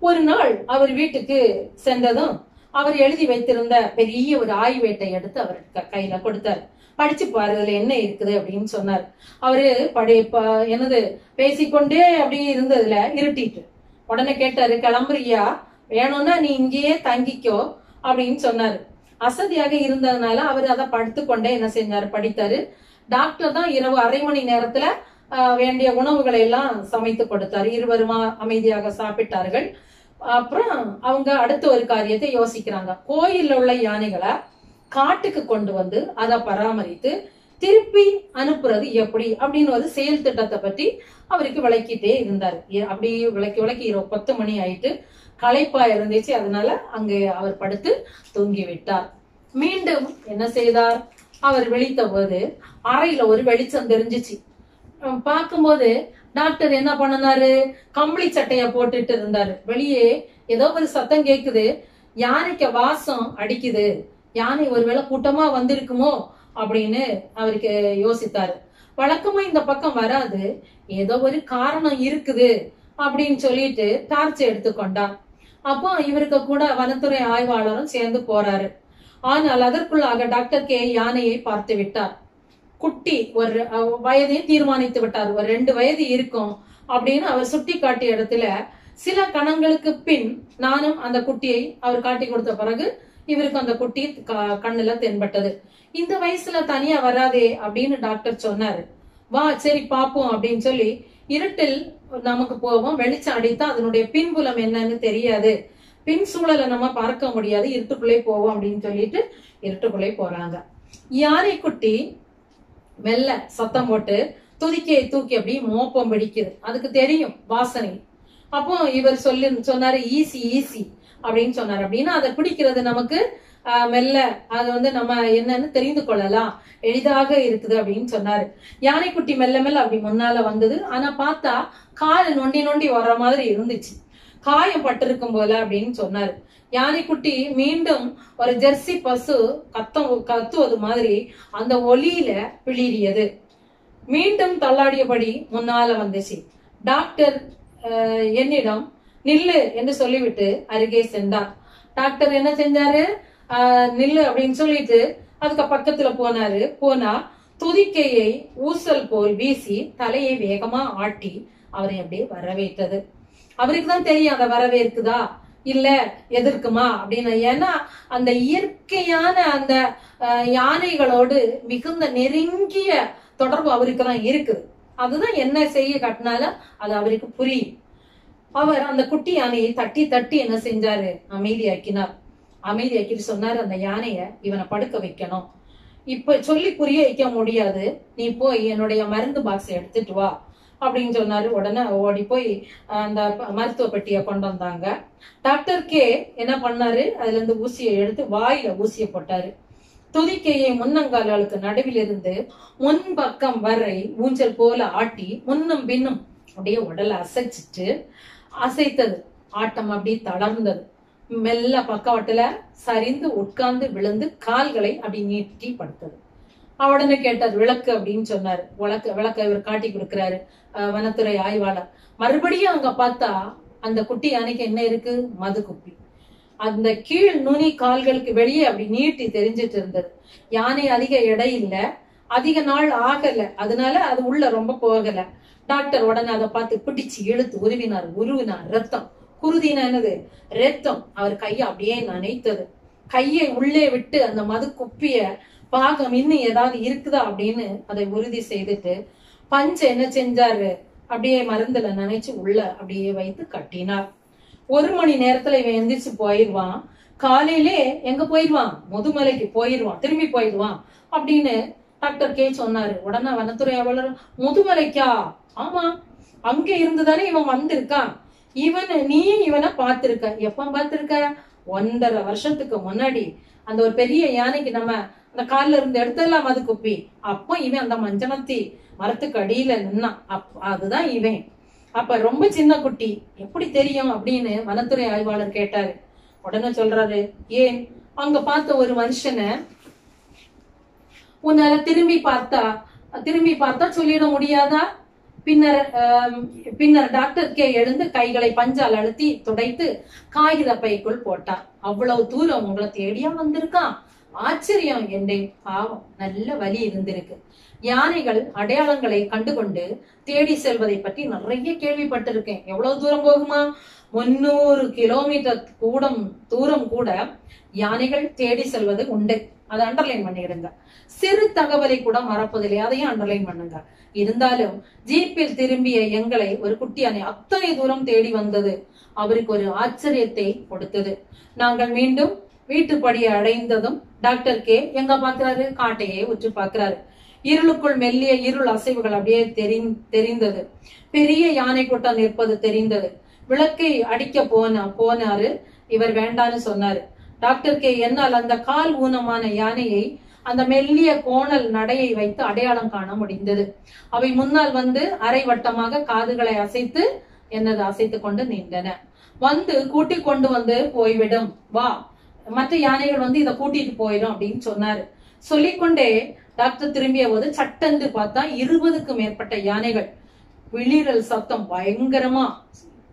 ஒரு நாள் அவர் வீட்டுக்கு சென்றதும் அவர் எழுதி வைத்திருந்த பெரிய ஒரு ஆய்வேட்டை எடுத்து அவர் க- கையில கொடுத்தார். படிச்சு பாரு இதுல என்ன இருக்குது அப்படின்னு சொன்னார். அவரு படி என்னது பேசிக்கொண்டே அப்படி இருந்ததுல இருட்டிட்டு. உடனே கேட்டாரு கிளம்புறியா? வேணும்னா நீ இங்கேயே தங்கிக்கோ அப்படின்னு சொன்னாரு. அசதியாக இருந்ததுனால அவர் அதை படுத்துக்கொண்டே என்ன செஞ்சாரு படித்தாரு. டாக்டர் தான் இரவு அரை மணி நேரத்துல வேண்டிய உணவுகளை எல்லாம் சமைத்து கொடுத்தாரு. இருவருமா அமைதியாக சாப்பிட்டார்கள். அப்புறம் அவங்க அடுத்த ஒரு காரியத்தை யோசிக்கிறாங்க. கோயில்ல உள்ள யானைகளை காட்டுக்கு கொண்டு வந்து அதை பராமரித்து திருப்பி அனுப்புறது எப்படி அப்படின்னு ஒரு செயல் திட்டத்தை பற்றி அவருக்கு விளக்கிட்டே இருந்தார். அப்படி விளக்கி விளக்கி இரவு பத்து மணி ஆயிட்டு களைப்பா இருந்துச்சு. அதனால அங்கே அவர் படுத்து தூங்கி விட்டார் மீண்டும் என்ன செய்தார்? அவர் விழித்த போது அறையில ஒரு வெளிச்சம் தெரிஞ்சிச்சு. பார்க்கும்போது டாக்டர் என்ன பண்ணினாரு? கம்பளி சட்டைய போட்டுட்டு இருந்தாரு. வெளியே ஏதோ ஒரு சத்தம் கேக்குது. யானைக்கு வாசம் அடிக்குது. யானை ஒருவேளை கூட்டமா வந்திருக்குமோ? அப்படின்னு அவருக்கு யோசித்தாரு. வழக்கமா இந்த பக்கம் வராது ஏதோ ஒரு காரணம் இருக்குது அப்படின்னு சொல்லிட்டு டார்ச் எடுத்துக்கொண்டார் அப்போ இவருக்கு கூட வனத்துறை ஆய்வாளரும் சேர்ந்து போறாரு. ஆனால் அதற்குள்ளாக டாக்டர் கே யானையை பார்த்து விட்டார். குட்டி ஒரு வயதையும் தீர்மானித்து விட்டார். ஒரு ரெண்டு வயது இருக்கும் அப்படின்னு அவர் சுட்டி காட்டிய இடத்துல சில கணங்களுக்கு பின் நானும் அந்த குட்டியை அவர் காட்டி கொடுத்த பிறகு இவருக்கு அந்த குட்டி க- கண்ணுல தென்பட்டது. இந்த வயசுல தனியா வராதே அப்படின்னு டாக்டர் சொன்னாரு. வா சரி பாப்போம் அப்படின்னு சொல்லி இருட்டில் நமக்கு போவோம். வெளிச்சம் அடித்தா அதனுடைய பின்புலம் என்னன்னு தெரியாது. பின் சூழலை நம்ம பார்க்க முடியாது. இருட்டுக்குள்ளே போவோம் அப்படின்னு சொல்லிட்டு இருட்டுக்குள்ளே போறாங்க. யாரை குட்டி? மெல்ல சத்தம் போட்டு துதிக்கையை தூக்கி அப்படியே மோப்பம் பிடிக்குது அதுக்கு தெரியும் வாசனை. அப்போ இவர் சொல்லி சொன்னாரு ஈஸி ஈஸி அப்படின்னு சொன்னார். அப்படின்னா அதை பிடிக்கிறது நமக்கு மெல்ல அது வந்து நம்ம என்னன்னு தெரிந்து கொள்ளலாம். எளிதாக இருக்குது அப்படின்னு சொன்னாரு. யானைக்குட்டி மெல்ல மெல்ல அப்படி முன்னால வந்தது. ஆனா பார்த்தா கால் நொண்டி நொண்டி வர்ற மாதிரி இருந்துச்சு. காயம் பட்டிருக்கும் போல அப்படின்னு சொன்னாரு. யானைக்குட்டி மீண்டும் ஒரு ஜெர்சி பசு கத்தம் கத்துவது மாதிரி அந்த ஒலியில பிளிரியது மீண்டும் தள்ளாடியபடி முன்னால வந்துச்சு. டாக்டர் என்னிடம் நில்லு என்று சொல்லிவிட்டு அருகே சென்றார் டாக்டர் என்ன செஞ்சாரு? நில்லு அப்படின்னு சொல்லிட்டு அதுக்கு பக்கத்துல போனாரு. போனா துதிக்கையை ஊசல் போல் வீசி தலையை வேகமா ஆட்டி அவரை அப்படியே வரவேற்றது. அவருக்கு தான் தெரியும் அதை வரவேற்குதா இல்ல எதிர்க்குமா? அப்படின்னு. ஏன்னா அந்த இயற்கையான அந்த அஹ், யானைகளோடு மிகுந்த நெருங்கிய தொடர்பு அவருக்கு தான் இருக்குது. அதுதான் என்ன செய்ய கட்டினாலும் அது அவருக்கு புரியும். அவர் அந்த குட்டி யானையை தட்டி தட்டி என்ன செஞ்சாரு? அமைதியாக்கினார். அமைதியாக்கிட்டு சொன்னாரு அந்த யானைய இவனை படுக்க வைக்கணும். இப்ப சொல்லி புரிய வைக்க முடியாது. நீ போய் என்னுடைய மருந்து பாக்ஸ் எடுத்துட்டு வா அப்படின்னு சொன்னாரு. உடனே ஓடி போய் அந்த மருத்துவ பெட்டியை கொண்டு வந்தாங்க. டாக்டர் கே என்ன பண்ணாரு? அதுல இருந்து ஊசியை எடுத்து வாயில ஊசியை போட்டாரு. துதிக்கையை முன்னங்கால்களுக்கு நடுவில் இருந்து முன்பக்கம் வரை ஊஞ்சல் போல ஆட்டி முன்னும் பின்னும் அப்படியே உடலை அசைச்சிட்டு அசைத்தது. ஆட்டம் அப்படி தளர்ந்தது. மெல்ல பக்கவாட்டுல சரிந்து உட்கார்ந்து விழுந்து கால்களை அப்படி நீட்டி படுத்தது. உடனே கேட்டார் விளக்கு அப்படின்னு சொன்னாரு. விளக்கு விளக்க இவர் காட்டி கொடுக்கிறாரு அஹ், வனத்துறை ஆய்வாளர். மறுபடியும் அங்க பார்த்தா அந்த குட்டி யானைக்கு என்ன இருக்கு? மது குப்பி அந்த கீழ் நுனி கால்களுக்கு வெளியே அப்படி நீட்டி தெரிஞ்சிட்டு இருந்தது. யானை அதிக எடை இல்லை. அதிக நாள் ஆகல. அதனால அது உள்ள ரொம்ப போகல. டாக்டர் உடனே அதை பார்த்து பிடிச்சு இழுத்து உருவினார் உருவினார் ரத்தம். குருதினா என்னது? ரத்தம். அவர் கையை அப்படியே நனைத்தது. கையை உள்ளே விட்டு அந்த மது குப்பிய பாகம் இன்னும் ஏதாவது இருக்குதா அப்படின்னு அதை உறுதி செய்துட்டு பஞ்ச என்ன செஞ்சாரு? அப்படியே மருந்துல நினைச்சு உள்ள அப்படியே வைத்து கட்டினார். ஒரு மணி நேரத்துல இவன் எந்திரிச்சு போயிடுவான். காலையிலே எங்க போயிடுவான்? முதுமலைக்கு போயிடுவான். திரும்பி போயிடுவான் அப்படின்னு டாக்டர் கே சொன்னாரு. உடனே வனத்துறை அலுவலர் முதுமலைக்கா? ஆமா அங்க இருந்துதானே இவன் வந்திருக்கான். இவன் நீ இவனை பார்த்திருக்க. எப்ப பார்த்திருக்க? ஒன்றரை வருஷத்துக்கு முன்னாடி. அந்த ஒரு பெரிய யானைக்கு நம்ம அந்த கால்ல இருந்து எடுத்துடலாம் அது குப்பி. அப்போ இவன் அந்த மஞ்சனத்தி மரத்துக்கு அடியில நின்னான். அப் அதுதான் இவன். அப்ப ரொம்ப சின்ன குட்டி. எப்படி தெரியும் அப்படின்னு வனத்துறை ஆய்வாளர் கேட்டாரு. உடனே சொல்றாரு ஏன்? அங்க பார்த்த ஒரு மனுஷனை உன்னால திரும்பி பார்த்தா திரும்பி பார்த்தா சொல்லிட முடியாதா? பின்னர் பின்னர் டாக்டர் கே எழுந்து கைகளை பஞ்சால் அழுத்தி துடைத்து காகித பைக்குள் போட்டார் அவ்வளவு தூரம் உங்களை தேடியா வந்திருக்கான் ஆச்சரியம் என்றேன். பாவம் நல்ல வலி இருந்திருக்கு. யானைகள் அடையாளங்களை கண்டுகொண்டு தேடி செல்வதை பற்றி நிறைய கேள்விப்பட்டிருக்கேன். எவ்வளவு தூரம் போகுமா? முன்னூறு கிலோமீட்டர் கூடம் தூரம் கூட யானைகள் தேடி செல்வது உண்டு. அதை அண்டர்லைன் பண்ணிடுங்க. சிறு தகவலை கூட மறப்பதில்லை. அதையும் அண்டர்லைன் பண்ணுங்க. இருந்தாலும் ஜீப்பில் திரும்பிய எங்களை ஒரு குட்டியானை அத்தனை தூரம் தேடி வந்தது. அவருக்கு ஒரு ஆச்சரியத்தை கொடுத்தது. நாங்கள் மீண்டும் வீட்டுப்படியை அடைந்ததும் டாக்டர் கே எங்க பாக்குறாரு காட்டையே உற்று பாக்குறாரு இருளுக்குள் மெல்லிய இருள் அசைவுகள் அப்படியே தெரி தெரிந்தது. பெரிய யானை கூட்டம் நிற்பது தெரிந்தது. விளக்கை அடிக்க போன போனாரு. இவர் வேண்டான்னு சொன்னாரு. Doctor K. என்னால் அந்த கால் ஊனமான யானையை அந்த மெல்லிய கோணல் நடையை வைத்து அடையாளம் காண முடிந்தது. அவை முன்னால் வந்து அரை வட்டமாக காதுகளை அசைத்து என்னது அசைத்து கொண்டு நின்றன. வந்து கூட்டி கொண்டு வந்து போய்விடும். வா. மற்ற யானைகள் வந்து இதை கூட்டிட்டு போயிடும் அப்படின்னு சொன்னாரு. சொல்லிக்கொண்டே டாக்டர் திரும்பிய போது சட்டென்று பார்த்தா இருபதுக்கு மேற்பட்ட யானைகள். விளிரல் சத்தம் பயங்கரமா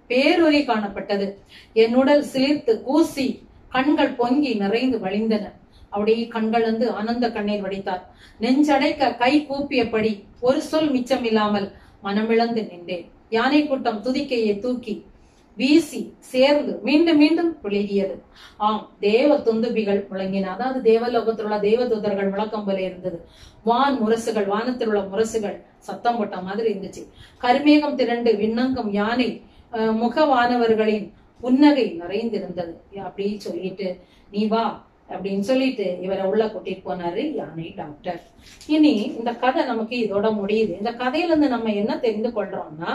பேரொலி காணப்பட்டது. என் உடல் சிலிர்த்து கூசி. கண்கள் பொங்கி நிறைந்து வழிந்தன. அவருடைய கண்கள் வந்து ஆனந்த கண்ணீர் வடித்தார். நெஞ்சடைக்க கை கூப்பியபடி ஒரு சொல் மிச்சம் இல்லாமல் மனமிழந்து நின்றேன். யானை கூட்டம் துதிக்கையை தூக்கி வீசி சேர்ந்து மீண்டும் மீண்டும் புழுகியது ஆம் தேவ துந்துபிகள் முழங்கின. அதாவது தேவலோகத்தில் உள்ள தேவதூதர்கள் முழக்கம் போல இருந்தது. வான் முரசுகள் வானத்தில் உள்ள முரசுகள் சத்தம் போட்ட மாதிரி இருந்துச்சு. கருமேகம் திரண்டு விண்ணங்கம் யானை அஹ், முகவானவர்களின் புன்னகை நிறைந்திருந்தது. அப்படி சொல்லிட்டு நீ வா அப்படின்னு சொல்லிட்டு இவரை உள்ள கூட்டிட்டு போனாரு யானை டாக்டர். இனி இந்த கதை நமக்கு இதோட முடியுது. இந்த கதையில இருந்து நம்ம என்ன தெரிந்து கொள்றோம்னா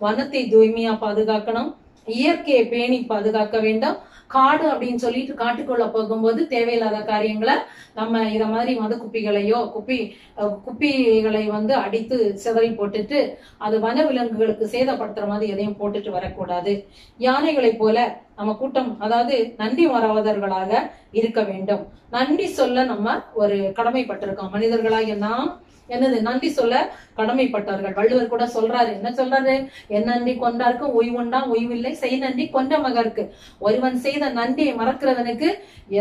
வனத்தை தூய்மையா பாதுகாக்கணும் இயற்கையை பேணி பாதுகாக்க வேண்டும் காடு அப்படின்னு சொல்லிட்டு காட்டுக்குள்ள போகும்போது தேவையில்லாத காரியங்களை நம்ம இத மாதிரி வந்து குப்பிகளையோ குப்பி குப்பிகளை வந்து அடித்து சிதறி போட்டுட்டு அது வன விலங்குகளுக்கு சேதப்படுத்துற மாதிரி எதையும் போட்டுட்டு வரக்கூடாது. யானைகளைப் போல நம்ம கூட்டம் அதாவது நன்றி மறவதர்களாக இருக்க வேண்டும். நன்றி சொல்ல நம்ம ஒரு கடமைப்பட்டிருக்கோம். மனிதர்களாகிய நாம் என்னது? நன்றி சொல்ல கடமைப்பட்டவர்கள். வள்ளுவர் கூட சொல்றாரு. என்ன சொல்றாரு? என் நன்றி கொண்டாருக்கு ஓய்வுண்டா உய்வில்லை. செய் நன்றி கொண்ட மகருக்கு. ஒருவன் செய்த நன்றியை மறக்கிறவனுக்கு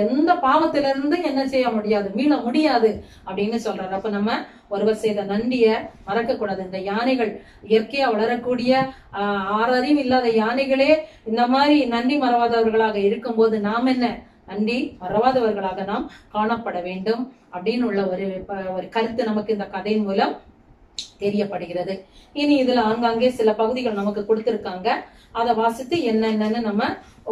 எந்த பாவத்திலிருந்து என்ன செய்ய முடியாது? மீள முடியாது அப்படின்னு சொல்றாரு. அப்ப நம்ம ஒருவர் செய்த நன்றிய மறக்க கூடாது இந்த யானைகள் இயற்கையா வளரக்கூடிய ஆஹ், ஆறறிவு இல்லாத யானைகளே இந்த மாதிரி நன்றி மறவாதவர்களாக இருக்கும்போது நாம் என்ன? நன்றி மறவாதவர்களாக நாம் காணப்பட வேண்டும். அப்படின்னு உள்ள ஒரு ஒரு கருத்து நமக்கு இந்த கதை மூலம் தெரியப்படுகிறது. இனி இதுல ஆங்காங்கே சில பகுதிகள் நமக்கு கொடுத்திருக்காங்க. அதை வாசித்து என்னென்னு நம்ம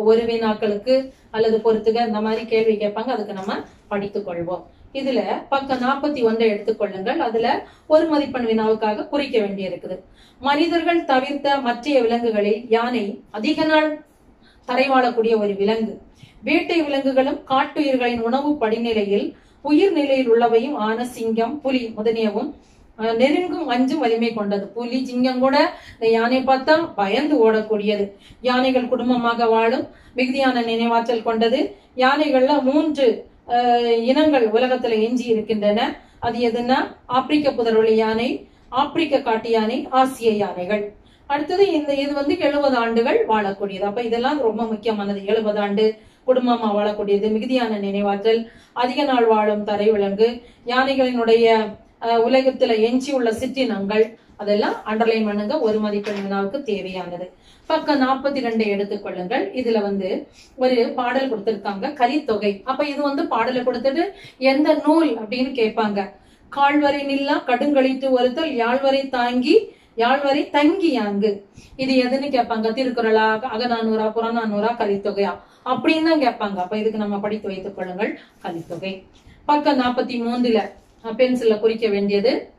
ஒரு வினாக்களுக்கு அல்லது பொறுத்துக இந்த மாதிரி கேள்வி கேட்பாங்க அதுக்கு நம்ம படித்துக் கொள்வோம். இதுல பக்கம் நாற்பத்தி ஒன்றை எடுத்துக்கொள்ளுங்கள் அதுல ஒரு மதிப்பெண் வினாவுக்காக குறிக்க வேண்டி இருக்குது மனிதர்கள் தவிர்த்த மற்றைய விலங்குகளில் யானை அதிக நாள் தரை வாழக்கூடிய ஒரு விலங்கு. வேட்டை விலங்குகளும் காட்டுயிர்களின் உணவு படிநிலையில் உயிர் நிலையில் உள்ளவையும் ஆன சிங்கம் புலி முதலியவும் நெருங்கும் அஞ்சும் வலிமை கொண்டது. புலி சிங்கம் கூட இந்த யானை பார்த்தா பயந்து ஓடக்கூடியது. யானைகள் குடும்பமாக வாழும் மிகுதியான நினைவாற்றல் கொண்டது. யானைகள்ல மூன்று இனங்கள் உலகத்துல எஞ்சி இருக்கின்றன. அது எதுன்னா ஆப்பிரிக்க புதரொளி யானை ஆப்பிரிக்க காட்டு யானை ஆசிய யானைகள். அடுத்தது இந்த இது வந்து எழுபது ஆண்டுகள் வாழக்கூடியது. அப்ப இதெல்லாம் ரொம்ப முக்கியமானது. எழுபது ஆண்டு குடும்பமா வாழக்கூடியது. மிகுதியான நினைவாற்றல் அதிக நாள் வாழும் தரை விலங்கு யானைகளினுடைய உலகத்துல எஞ்சி உள்ள சிற்றினங்கள் அதெல்லாம் அண்டர்லைன் பண்ணுங்க ஒரு மதிப்பெண் வினாவுக்கு தேவையானது. பக்கம் நாற்பத்தி ரெண்டை எடுத்துக்கொள்ளுங்கள் இதுல வந்து ஒரு பாடல் கொடுத்திருக்காங்க. கலித்தொகை அப்ப இது வந்து பாடலை கொடுத்துட்டு எந்த நூல் அப்படின்னு கேட்பாங்க. கால்வரை நில்லா கடுங்கழித்து ஒருத்தல் யாழ்வரை தாங்கி யாழ்வரை தங்கி யாங்கு இது எதுன்னு கேட்பாங்க? திருக்குறளா அகநானூறா புறநானூறா கலித்தொகையா அப்படின்னு தான் கேட்பாங்க. அப்ப இதுக்கு நம்ம படித்து வைத்துக் கொள்ளுங்கள். கலித்தொகை. பக்கம் நாற்பத்தி மூன்றுல பென்சில்ல குறிக்க வேண்டியது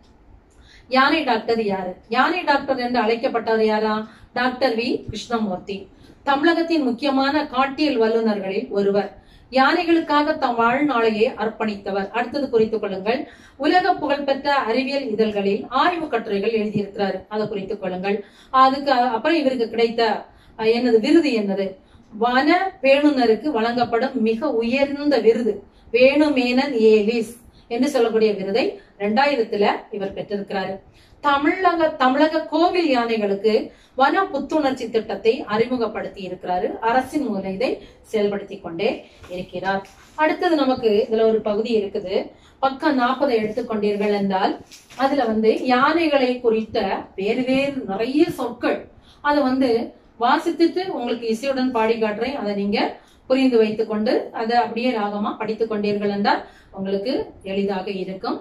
யானை டாக்டர் யாரு? யானை டாக்டர் என்று அழைக்கப்பட்டவர் யாரா? Doctor V Krishnamurthy. தமிழகத்தின் முக்கியமான காட்டியல் வல்லுநர்களில் ஒருவர். யானைகளுக்காக தம் வாழ்நாளையே அர்ப்பணித்தவர். அடுத்தது குறித்துக் கொள்ளுங்கள். உலக புகழ்பெற்ற அறிவியல் இதழ்களில் ஆய்வு கட்டுரைகள் எழுதியிருக்கிறார். அதை குறித்துக் கொள்ளுங்கள். அதுக்கு அப்புறம் இவருக்கு கிடைத்த என்னது விருது என்னது? வன பேணுனருக்கு வழங்கப்படும் மிக உயர்ந்த விருது வேணுமேனன் ஏலிஸ் என்று சொல்லக்கூடிய விருதை ரெண்டாயிரத்துல இவர் பெற்றிருக்கிறாரு. தமிழக தமிழக கோவில் யானைகளுக்கு வன புத்துணர்ச்சி திட்டத்தை அறிமுகப்படுத்தி இருக்கிறாரு. அரசின் மூலம் இதை செயல்படுத்தி கொண்டே இருக்கிறார். அடுத்தது நமக்கு இதுல ஒரு பகுதி இருக்குது. பக்கம் நாற்பதை எடுத்துக்கொண்டீர்கள் என்றால் அதுல வந்து யானைகளை குறித்த வேறு வேறு நிறைய சொற்கள். அதை வந்து வாசித்துட்டு உங்களுக்கு இசையுடன் பாடி காட்டுறேன். அதை நீங்க புரிந்து வைத்துக் கொண்டு அதை அப்படியே ராகமா படித்துக் கொண்டீர்கள் என்றால் உங்களுக்கு எளிதாக இருக்கும்.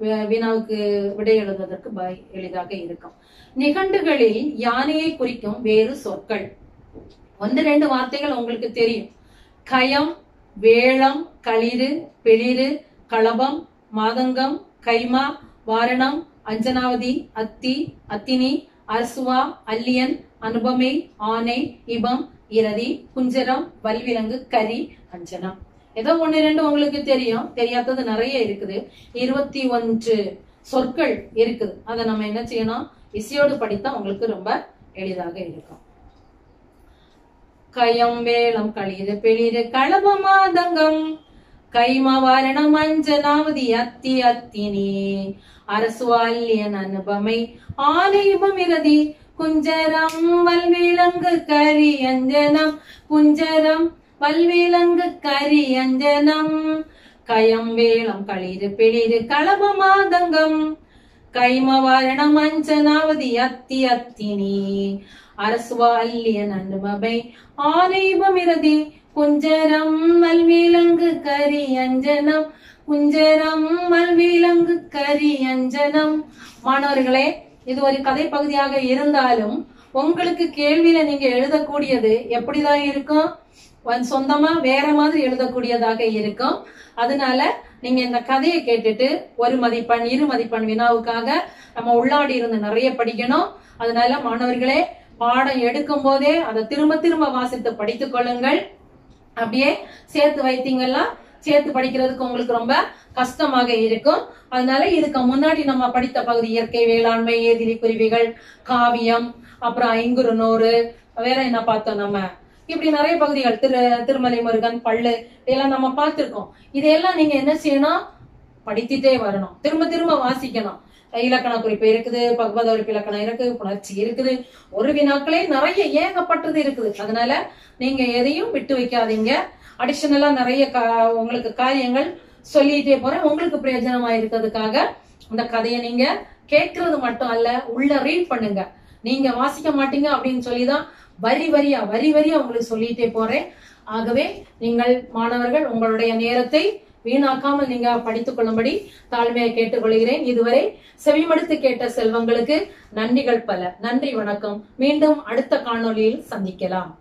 வினாவுக்கு விடை எழுதுவதற்கு எளிதாக இருக்கும். நிகண்டுகளில் யானையை குறிக்கும் வேறு சொற்கள். ஒன்று ரெண்டு வார்த்தைகள் உங்களுக்கு தெரியும். கயம் வேளம் களிறு பிளிறு களபம் மாதங்கம் கைமா வாரணம் அஞ்சனாவதி அத்தி அத்தினி அரசுவா அல்லியன் அனுபமே ஆனை இபம் இரதி குஞ்சரம் வல்விலங்கு கரி அஞ்சனம் ஏதோ ஒண்ணு ரெண்டு உங்களுக்கு தெரியும். தெரியாதது நிறைய இருக்குது. இருபத்தி ஒன்று சொற்கள் இருக்குது. அதை நம்ம என்ன செய்யணும்? இசையோடு படித்தா உங்களுக்கு ரொம்ப எளிதாக இருக்கும். கயம் வேளம் களிறு பிளிறு களப மாதங்கம். கைமவாரணம் அஞ்சனாவதி அத்தி அத்தினி. அரசு அரசுவால்யன் அனுபமை ஆலயபம் ஆலயபமிரதி குஞ்சரம் வல்விலங்கு கரி அஞ்சனம். குஞ்சரம் வல்விலங்கு கரி அஞ்சனம். கயம் வேளம் களிறு பிளிறு களப மாதங்கம். கைமவாரணம் அஞ்சனாவதி அத்தி அத்தினி. அரசுவால்யன் அனுபமை ஆலயபமிரதி குஞ்சரம் வல்விலங்கு கரி அஞ்சனம். குஞ்சரம் வல்விலங்கு கரி அஞ்சனம். மாணவர்களே இது ஒரு கதை பகுதியாக இருந்தாலும் உங்களுக்கு கேள்வியில நீங்க எழுதக்கூடியது எப்படிதான் இருக்கும்? சொந்தமா வேற மாதிரி எழுதக்கூடியதாக இருக்கும். அதனால நீங்க இந்த கதையை கேட்டுட்டு ஒரு மதிப்பெண் இரு மதிப்பெண் வினாவுக்காக நம்ம உள்ளாடி இருந்து நிறைய படிக்கணும். அதனால மாணவர்களே பாடம் எடுக்கும் போதே அதை திரும்ப திரும்ப வாசித்து படித்துக் கொள்ளுங்கள். அப்படியே சேர்த்து வைத்தீங்கன்னா சேர்த்து படிக்கிறதுக்கு உங்களுக்கு ரொம்ப கஷ்டமாக இருக்கும். அதனால இதுக்கு முன்னாடி நம்ம படித்த பகுதி இயற்கை வேளாண்மை எதிரி குருவிகள் காவியம் அப்புறம் ஐங்குறுநூறு வேற என்ன பார்த்தோம் நம்ம? இப்படி நிறைய பகுதிகள் திரு திருமலை முருகன் பல்லு இதெல்லாம் நம்ம பார்த்திருக்கோம். இதையெல்லாம் நீங்க என்ன செய்யணும்? படித்துட்டே வரணும். திரும்ப திரும்ப வாசிக்கணும். இலக்கண குறிப்பு இருக்குது பகவத உறுப்பு இலக்கணம் இருக்கு புணர்ச்சி இருக்குது. ஒரு வினாக்களே நிறைய ஏகப்பட்டது இருக்குது. அதனால நீங்க எதையும் விட்டு வைக்காதீங்க. அடிஷனலா நிறைய கா- உங்களுக்கு காரியங்கள் சொல்லிட்டே போறேன். உங்களுக்கு பிரயோஜனமா இருக்கிறதுக்காக இந்த கதையை நீங்க கேட்கறது மட்டும் அல்ல உள்ள ரீட் பண்ணுங்க. நீங்க வாசிக்க மாட்டீங்க அப்படின்னு சொல்லிதான் வரி வரியா வரி வரியா உங்களுக்கு சொல்லிட்டே போறேன். ஆகவே நீங்கள் மாணவர்கள் உங்களுடைய நேரத்தை வீணாக்காமல் நீங்க படித்துக் கொள்ளும்படி தாழ்மையை கேட்டுக்கொள்கிறேன். இதுவரை செவிமடுத்து கேட்ட செல்வங்களுக்கு நன்றிகள் பல. நன்றி வணக்கம். மீண்டும் அடுத்த காணொளியில் சந்திக்கலாம்.